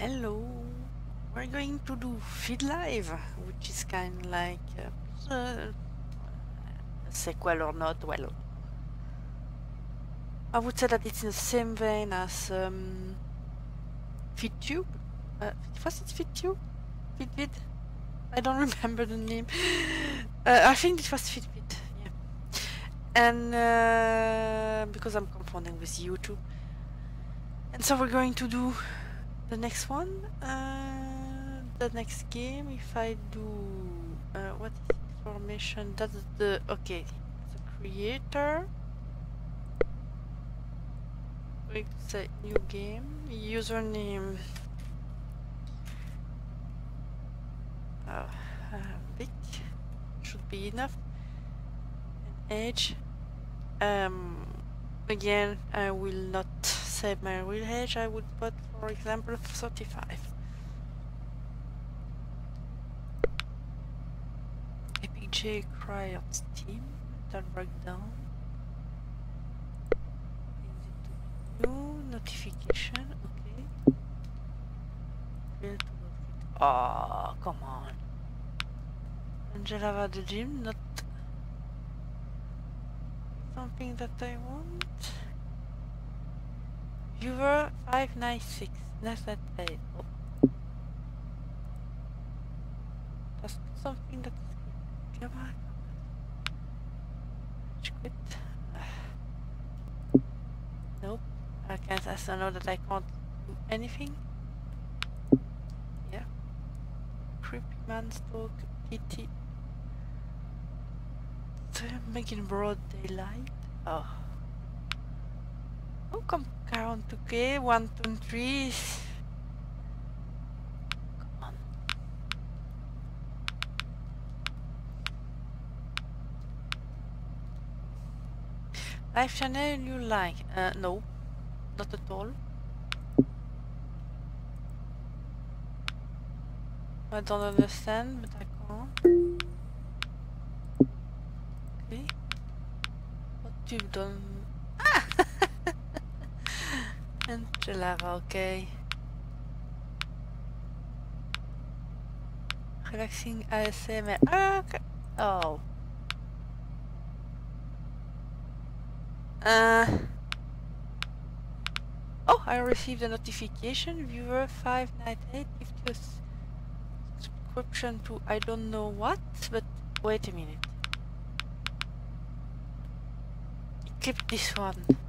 Hello. We're going to do Feed Live, which is kind of like uh, uh, a sequel or not. Well, I would say that it's in the same vein as um, FeedTube. Uh, was it FeedTube? FeedVid? I don't remember the name. Uh, I think it was Fitbit. Yeah. And uh, because I'm confunding with YouTube. And so we're going to do the next one. Uh, the next game, if I do... Uh, what is information? That's the... Okay. The creator. We say new game. Username. Oh, uh, big. Should be enough. Age. Um, again, I will not say my real age, I would put, for example, 35. Epic J Cry on Steam, that breakdown. New notification, okay. Oh, come on. Angela the gym, not something that I want. Viewer 596. That's that eight. Oh. That's something that's come on. Quit. nope. I can't I know that I can't do anything. Yeah. Creepy man's stalk PT. Making broad daylight. Oh. Oh, come count, okay? One, two, three. Live channel you like? Uh, no, not at all. I don't understand, but I can't. Okay. What you've done? Ah! Angela, okay. Relaxing ASMR. Okay. Oh. Uh. Oh, I received a notification. Viewer 598 gift you a subscription to I don't know what, but wait a minute. Click this one.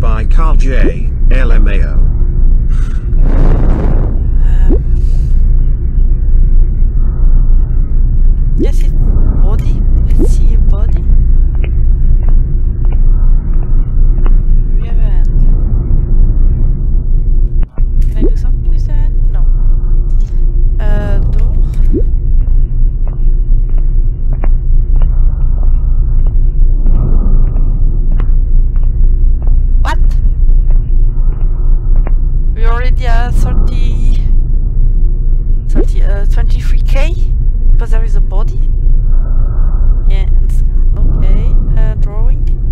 by Carl J. LMAO. 43k? Because there is a body? Yeah, okay, uh, drawing.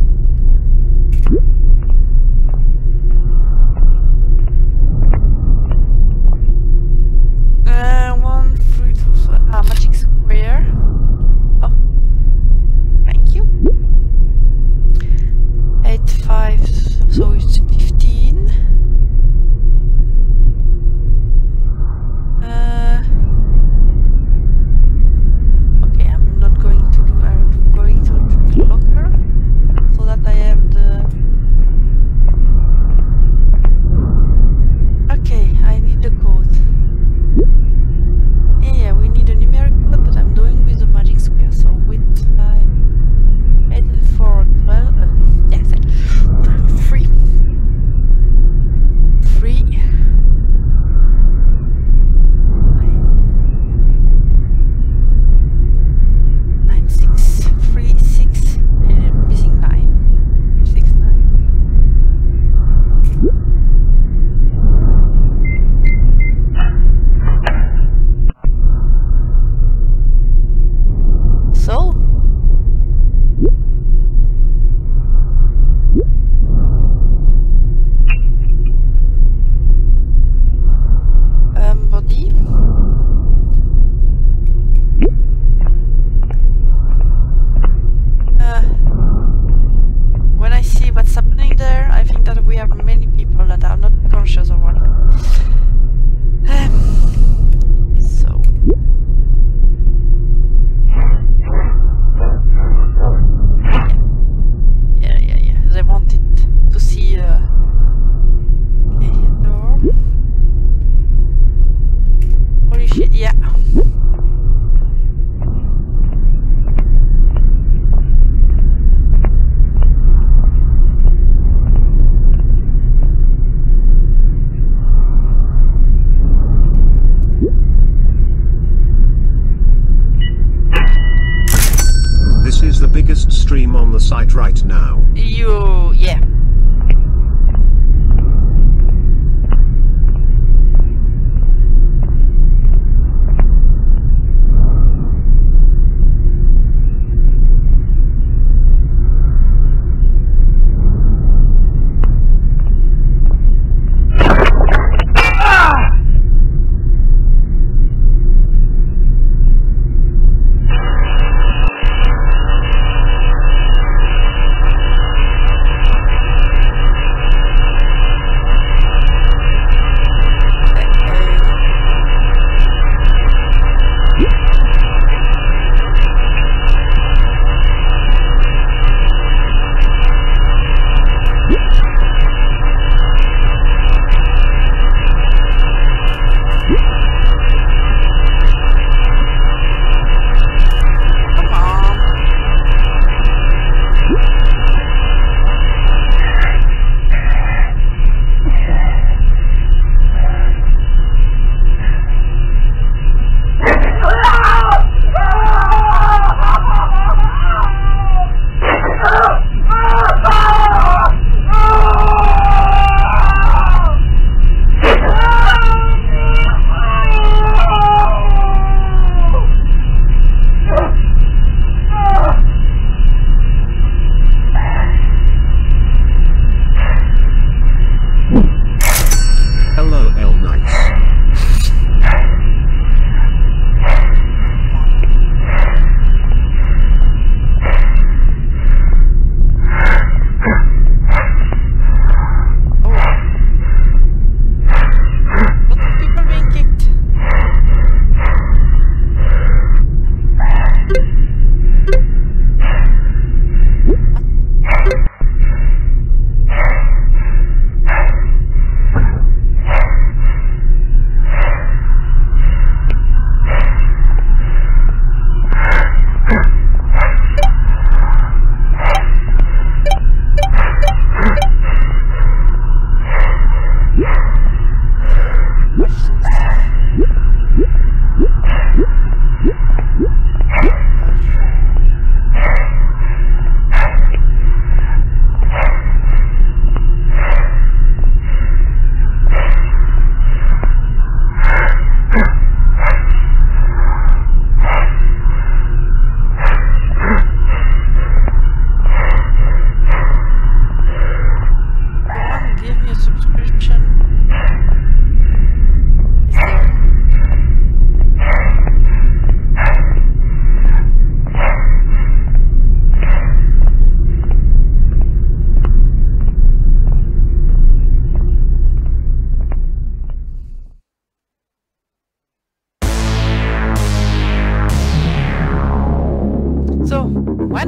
Site right now. You, yeah.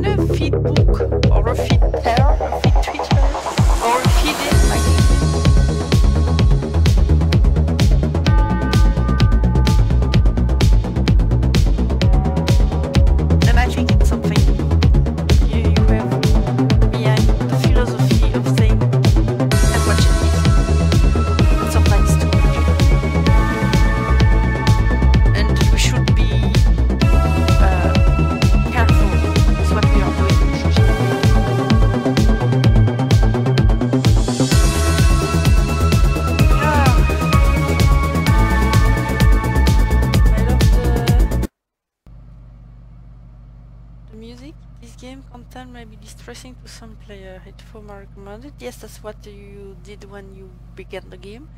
When a some player. Headphone are recommended. Yes, that's what you did when you began the game.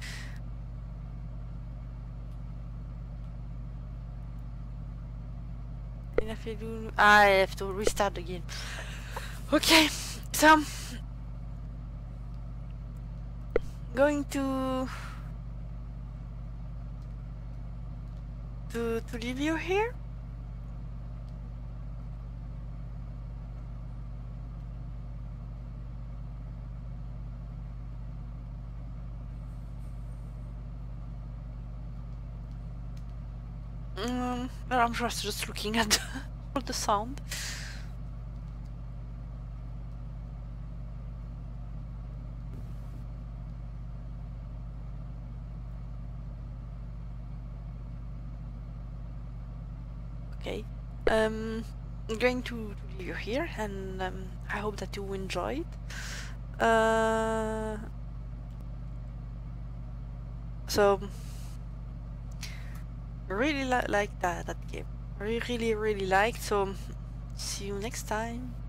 And if you do, I have to restart again. Okay, so going to to to leave you here. Um, but I'm just just looking at all the sound. Okay. Um, I'm going to, leave you here, and um, I hope that you enjoyed. Uh, so really li like that. I really really liked. So see you next time.